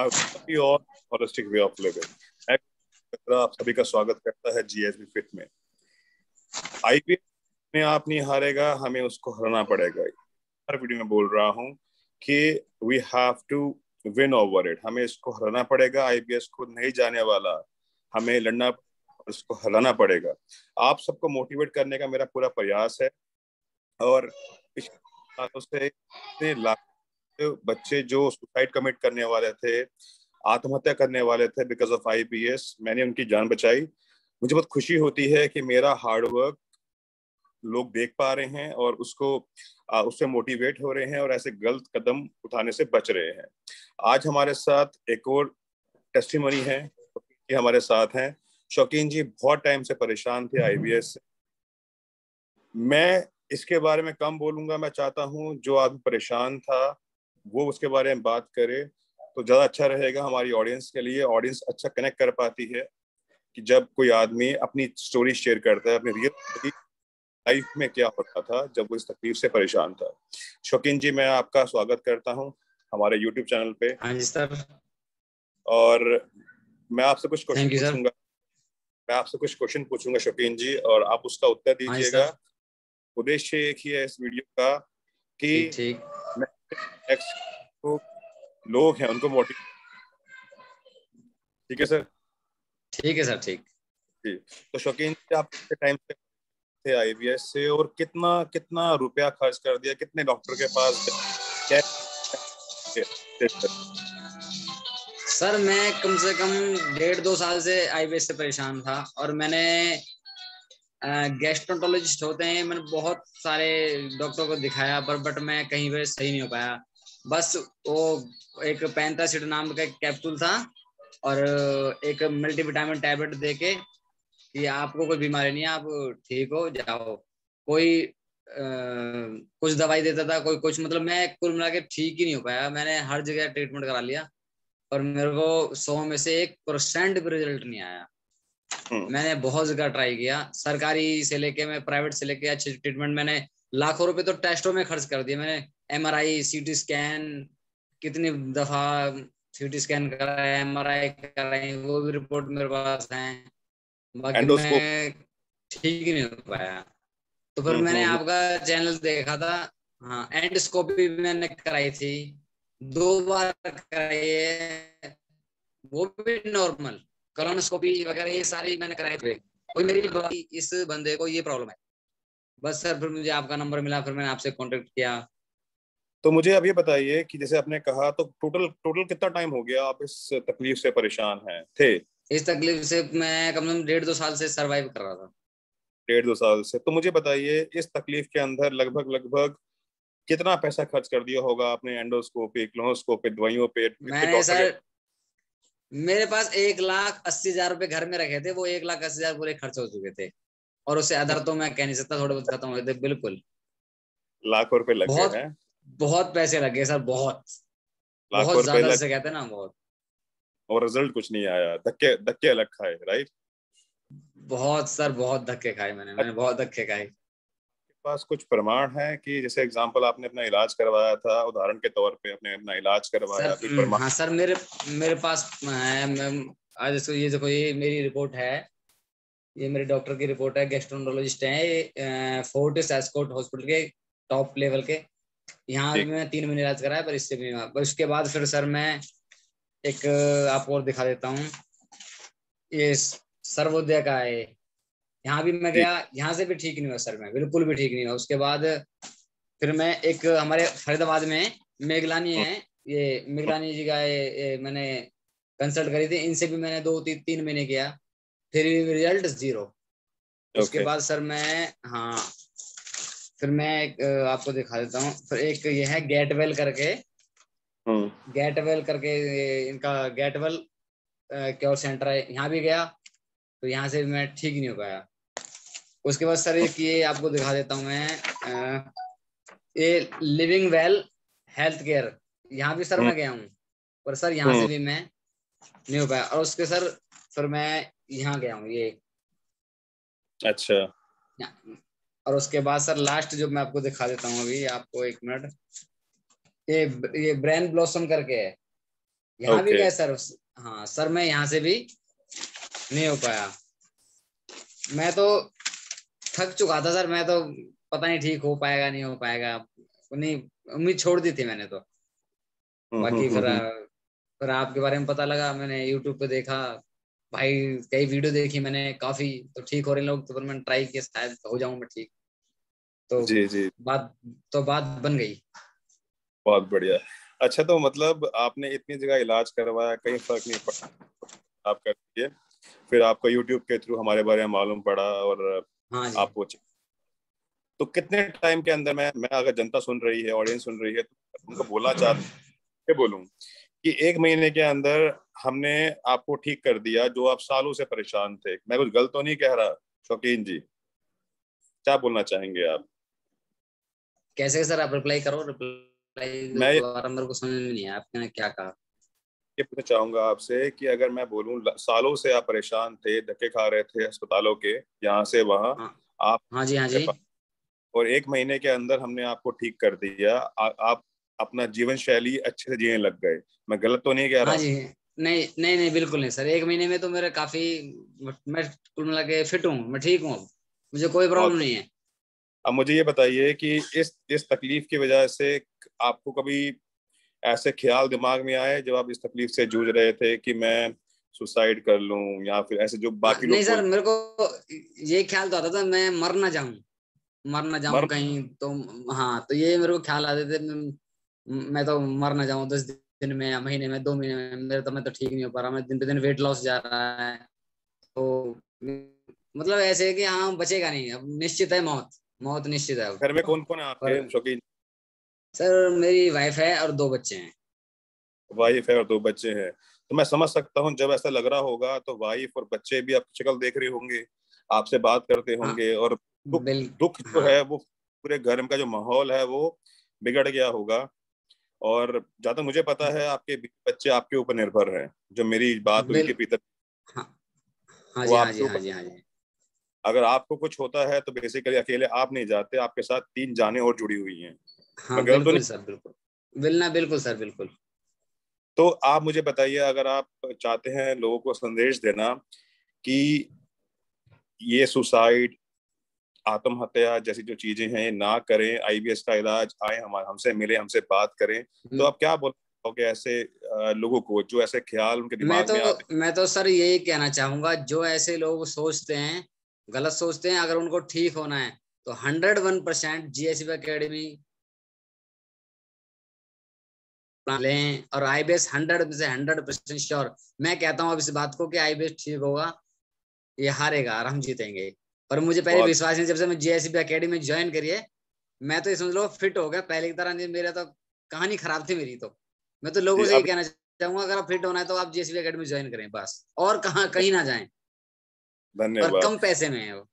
और holistic way of living आप सभी का स्वागत करता है जीएसबी फिट में। आईपीएल में आप नहीं हारेगा, हमें उसको हराना पड़ेगा। हर वीडियो में बोल रहा हूँ कि we have to win over it हमें इसको हराना पड़ेगा आईबीएस को नहीं जाने वाला। हमें लड़ना उसको हराना पड़ेगा। आप सबको मोटिवेट करने का मेरा पूरा प्रयास है और पिछले सालों से इतने लाख बच्चे जो सुसाइड कमिट करने वाले थे, आत्महत्या करने वाले थे बिकॉज़ ऑफ़ आईपीएस मैंने उनकी जान बचाई। मुझे बहुत खुशी होती है कि मेरा हार्डवर्क लोग देख पा रहे हैं और उसको उससे मोटिवेट हो रहे हैं और ऐसे गलत कदम उठाने से बच रहे हैं। आज हमारे साथ एक और टेस्टिमनी है कि हमारे साथ हैं। शौकीन जी बहुत टाइम से परेशान थे आईबीएस से। मैं इसके बारे में कम बोलूँगा, मैं चाहता हूँ जो आदमी परेशान था वो उसके बारे में बात करे तो ज़्यादा अच्छा रहेगा हमारी ऑडियंस के लिए। ऑडियंस अच्छा कनेक्ट कर पाती है कि जब कोई आदमी अपनी स्टोरी शेयर करता है अपनी रियल लाइफ में क्या होता था जब वो इस तकलीफ़ से परेशान था। शौकीन जी मैं आपका स्वागत करता हूँ हमारे यूट्यूब चैनल पे। हाँ जी सर। और मैं आपसे कुछ क्वेश्चन पूछूँगा। मैं आपसे कुछ क्वेश्चन पूछूँगा शौकीन जी और आप उसका उत्तर हाँ दीजिएगा। उद्देश्य एक ही है इस वीडियो का कि लोग हैं उनको मोटिव ठीक है सर? ठीक है सर ठीक। जी। तो शौकीन जी आप टाइम से थे आईबीएस से और कितना कितना रुपया खर्च कर दिया? कितने डॉक्टर के पास सर मैं कम से कम डेढ़ दो साल से आईबीएस से परेशान था और मैंने गेस्ट्रोंटोलॉजिस्ट होते हैं मैंने बहुत सारे डॉक्टर को दिखाया पर बट मैं कहीं पे सही नहीं हो पाया। बस वो एक पैंतासिड नाम का कैप्सूल था और एक मल्टीविटामिन टैबलेट दे के कि आपको कोई बीमारी नहीं है आप ठीक हो जाओ। कोई आ, कुछ दवाई देता था कोई कुछ मतलब मैं कुल मिला के ठीक ही नहीं हो पाया। मैंने हर जगह ट्रीटमेंट करा लिया और मेरे को सौ में से एक परसेंट भी रिज़ल्ट नहीं आया। मैंने बहुत जगह ट्राई किया। सरकारी से लेके मैं प्राइवेट से लेके अच्छे ट्रीटमेंट मैंने लाखों रुपए तो टेस्टों में खर्च कर दिए। मैंने M R I C T scan कितनी दफ़ा सी टी स्कैन कराया एम आर आई कराई वो भी रिपोर्ट मेरे पास है। बाकी मैं ठीक ही नहीं हो पाया। तो फिर हम्म, मैंने हम्म, आपका चैनल देखा था। हाँ एंडस्कोपी भी मैंने कराई थी। दो बार कराई है। वो भी नॉर्मल कलोनोस्कोपी वगैरह ये सारी मैंने कराए थे। कोई मेरी इस बंदे को ये प्रॉब्लम है। बस सर फिर मुझे आपका नंबर मिला फिर मैंने आपसे कांटेक्ट किया। तो मुझे अब ये बताइए कि जैसे आपने कहा तो टोटल टोटल कितना टाइम हो गया? आप इस तकलीफ़ से परेशान हैं थे? इस तकलीफ़ से मैं कम से कम डेढ़ दो साल से सरवाइव कर रहा था। डेढ़ दो साल से। तो मुझे बताइए इस तकलीफ़ के अंदर लगभग लगभग कितना पैसा खर्च कर दिया होगा आपने एंडोस्कोपी क्लोनोस्कोपी दवाइयों पे मैंने सर मेरे पास एक लाख अस्सी हज़ार रुपए घर में रखे थे वो एक लाख अस्सी हज़ार पूरे खर्च हो चुके थे। और उससे अदर तो मैं कह नहीं सकता थोड़े बहुत खत्म हो गए थे बिल्कुल। लाखों रुपए लगे बहुत हैं। बहुत पैसे लगे सर बहुत। बहुत ज़्यादा से कहते हैं ना बहुत। और रिज़ल्ट कुछ नहीं आया। धक्के धक्के अलग खाए राइट? बहुत सर बहुत धक्के खाए मैंने मैंने बहुत धक्के खाए। पास कुछ प्रमाण है कि जैसे एग्जांपल आपने अपना इलाज करवाया था उदाहरण के तौर पे अपने अपना इलाज करवाया सर, हाँ सर मेरे मेरे पास आज इसको ये देखो ये मेरी रिपोर्ट है। ये मेरे डॉक्टर की रिपोर्ट है गेस्ट्रोनोलॉजिस्ट है फोर्टिस एस्कोट हॉस्पिटल के टॉप लेवल के। यहाँ मैं तीन महीने इलाज कराया पर इससे भी पर उसके बाद फिर सर मैं एक आपको और दिखा देता हूँ। ये सर्वोदय का है यहाँ भी मैं गया यहाँ से भी ठीक नहीं हुआ सर मैं बिल्कुल भी ठीक नहीं हुआ। उसके बाद फिर मैं एक हमारे फरीदाबाद में मेघलानी है ये मेघलानी जी का ये, ये मैंने कंसल्ट करी थी इनसे भी मैंने दो ती, तीन महीने किया फिर रिज़ल्ट ज़ीरो okay. उसके बाद सर मैं हाँ फिर मैं एक आपको दिखा देता हूँ फिर एक ये है गेटवेल करके। गेटवेल हम्म। करके इनका गेटवेल क्योर सेंटर है यहाँ भी गया तो यहाँ से मैं ठीक नहीं हो पाया। उसके बाद सर एक ये आपको दिखा देता हूँ मैं ये लिविंग वेल हेल्थ केयर यहाँ भी सर मैं गया हूँ पर सर यहाँ से हम्म। भी मैं नहीं हो पाया। और उसके सर फिर मैं यहाँ गया हूँ ये। अच्छा। और उसके बाद सर लास्ट जो मैं आपको दिखा देता हूँ अभी आपको एक मिनट। ये ये ब्रेन ब्लॉसम करके है। यहाँ भी गए सर हाँ सर मैं यहाँ से भी नहीं हो पाया। मैं तो थक चुका था सर मैं तो पता नहीं ठीक हो पाएगा नहीं हो पाएगा। नहीं उम्मीद छोड़ दी थी मैंने तो। हम्म, बाकी हम्म, फिर हम्म, फिर आपके बारे में पता लगा मैंने यूट्यूब पे देखा। भाई कई वीडियो देखी मैंने काफ़ी तो ठीक हो रहे लोग तो फिर मैंने ट्राई किया शायद हो जाऊँ मैं ठीक। तो जी जी। बात तो बात बन गई। बहुत बढ़िया। अच्छा तो मतलब आपने इतनी जगह इलाज करवाया कहीं फ़र्क नहीं पड़ा आप कर दिए फिर आपको यूट्यूब के थ्रू हमारे बारे में मालूम पड़ा और हाँ आप पूछे तो कितने टाइम के अंदर मैं मैं अगर जनता सुन रही है ऑडियंस सुन रही है तो उनको बोलना चाहते बोलूँ कि एक महीने के अंदर हमने आपको ठीक कर दिया जो आप सालों से परेशान थे। मैं कुछ गलत तो नहीं कह रहा शौकीन जी। क्या बोलना चाहेंगे आप? कैसे सर आप रिप्लाई करो? रिप्लाई मैं को समझ में नहीं आपने क्या कहा? ये पूछना चाहूँगा आपसे कि अगर मैं बोलूँ सालों से आप परेशान थे धक्के खा रहे थे अस्पतालों के यहाँ से वहाँ हाँ, आप हाँ जी हाँ जी। और एक महीने के अंदर हमने आपको ठीक कर दिया आ, आप अपना जीवन शैली अच्छे से जीने लग गए। मैं गलत तो नहीं कह रहा हाँ जी। नहीं नहीं नहीं बिल्कुल नहीं सर। एक महीने में तो मेरे काफ़ी मैं कुल मिला के फिट हूँ मैं ठीक हूँ मुझे कोई प्रॉब्लम नहीं है। अब मुझे ये बताइए कि इस इस तकलीफ़ की वजह से आपको कभी ऐसे ख्याल दिमाग में आए जब आप इस तकलीफ़ से जूझ रहे थे कि मैं सुसाइड कर लूँ या फिर ऐसे जो बाकी नहीं सर मेरे को ये ख्याल तो आता था मैं मर ना जाऊँ। मर ना जाऊँ कहीं तो हाँ तो ये मेरे को ख्याल आते थे मैं तो मर ना जाऊँ दस दिन में या महीने में दो महीने में मेरे तो मैं तो ठीक नहीं हो पा रहा मैं दिन पे दिन वेट लॉस जा रहा है। तो मतलब ऐसे है कि हाँ बचेगा नहीं अब निश्चित है मौत मौत निश्चित है घर में कौन कौन है आपके शौकीन? सर मेरी वाइफ है और दो बच्चे हैं। वाइफ है और दो बच्चे हैं। तो मैं समझ सकता हूँ जब ऐसा लग रहा होगा तो वाइफ और बच्चे भी आपकी शक्ल देख रहे होंगे आपसे बात करते हाँ। होंगे हाँ, और दुख दुख जो हाँ। है वो पूरे घर का जो माहौल है वो बिगड़ गया होगा। और जहाँ तक मुझे पता है आपके बच्चे आपके ऊपर निर्भर हैं। जो मेरी बात हुई के पिता हाँ, हाँ हाँ हाँ हाँ अगर आपको कुछ होता है तो बेसिकली अकेले आप नहीं जाते। आपके साथ तीन जाने और जुड़ी हुई हैं। हाँ, तो बिल्कुल तो सर बिल्कुल। बिल्कुल बिल्कुल सर बिल्कुल। तो आप मुझे बताइए अगर आप चाहते हैं लोगों को संदेश देना कि ये सुसाइड आत्महत्या जैसी जो चीज़ें हैं ना करें आईबीएस का इलाज आए हमारे हमसे मिले हमसे बात करें तो हम्म। आप क्या बोल बोलोगे ऐसे लोगों को जो ऐसे ख्याल उनके दिमाग मैं तो, में आते मैं तो सर यही कहना चाहूँगा जो ऐसे लोग सोचते हैं गलत सोचते हैं अगर उनको ठीक होना है तो hundred one percent GSB academy लें और आईबीएस हंड्रेड से हंड्रेड परसेंट श्योर मैं कहता हूँ अब इस बात को कि आईबीएस ठीक होगा ये हारेगा और हम जीतेंगे। पर मुझे पहले विश्वास नहीं जब से मैं जीएसबी अकेडमी में ज्वाइन करिए मैं तो ये समझ लो फिट हो गया। पहले की तरह नहीं मेरा तो कहानी खराब थी मेरी तो। मैं तो लोगों से ये कहना चाहूँगा अगर आप फिट होना है तो आप जीएसबी अकेडमी ज्वाइन करें बस। और कहा कहीं ना जाए। धन्यवाद। कम पैसे में है वो।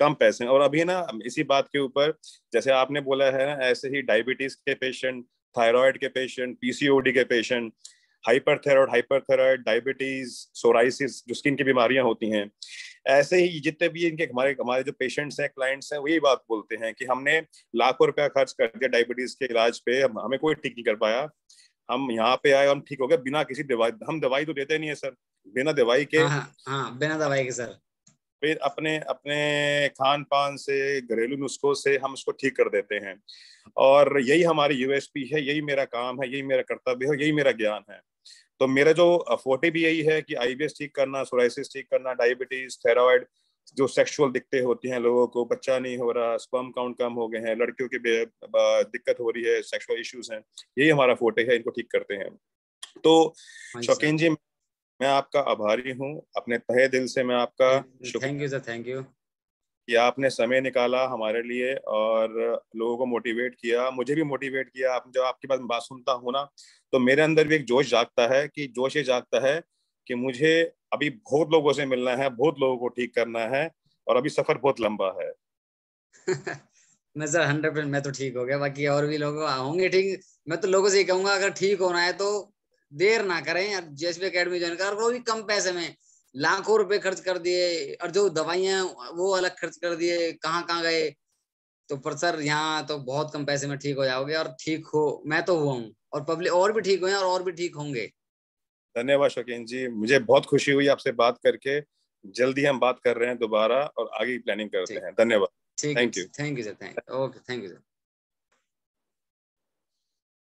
कम पैसे और अभी ना इसी बात के ऊपर जैसे आपने बोला है ना ऐसे ही डायबिटीज़ के पेशेंट थायराइड के पेशेंट पीसीओडी के patient hyperthyroid hyperthyroid diabetes psoriasis जो स्किन की बीमारियाँ होती हैं। ऐसे ही जितने भी इनके हमारे हमारे जो पेशेंट्स हैं क्लाइंट्स हैं वही बात बोलते हैं कि हमने लाखों रुपया खर्च कर दिया डायबिटीज़ के इलाज पे हम, हमें कोई ठीक नहीं कर पाया। हम यहाँ पे आए हम ठीक हो गए बिना किसी दवाई हम दवाई तो देते नहीं है सर। बिना दवाई के हाँ, हाँ, हाँ बिना दवाई के सर। फिर अपने अपने खान पान से घरेलू नुस्खों से हम उसको ठीक कर देते हैं। और यही हमारी यूएसपी है यही मेरा काम है यही मेरा कर्तव्य है यही मेरा ज्ञान है। तो मेरा जो फोटे भी यही है कि आईबीएस ठीक करना सोराइसिस ठीक करना डायबिटीज़ थायराइड जो सेक्सुअल दिक्कतें होती हैं लोगों को बच्चा नहीं हो रहा स्पर्म काउंट कम हो गए हैं लड़कियों की दिक्कत हो रही है सेक्सुअल इश्यूज़ हैं यही हमारा फोटे है इनको ठीक करते हैं। तो शौकीन जी मैं आपका आभारी हूँ। अपने तहे दिल से मैं आपका thank you sir thank you कि आपने समय निकाला हमारे लिए और लोगों को मोटिवेट किया मुझे भी मोटिवेट किया। आप जब आपकी बात बात सुनता हूँ ना तो मेरे अंदर भी एक जोश जागता है कि जोश ये जागता है कि मुझे अभी बहुत लोगों से मिलना है बहुत लोगों को ठीक करना है और अभी सफ़र बहुत लंबा है। मैं सर हंड्रेड परसेंट मैं तो ठीक हो गया। बाकी और भी लोग होंगे ठीक? मैं तो लोगों से ये कहूँगा अगर ठीक होना है तो देर ना करें जेएसबी अकेडमी ज्वाइन कर। वो भी कम पैसे में लाखों रुपए खर्च कर दिए और जो दवाइयाँ वो अलग खर्च कर दिए कहाँ कहाँ गए। तो पर सर यहाँ तो बहुत कम पैसे में ठीक हो जाओगे और ठीक हो मैं तो हुआ हूँ। और पब्लिक और भी ठीक हुए और और भी ठीक होंगे। धन्यवाद शकीन जी। मुझे बहुत खुशी हुई आपसे बात करके। जल्दी हम बात कर रहे हैं दोबारा और आगे की प्लानिंग करते हैं। धन्यवाद। Thank you thank you sir thank okay thank you sir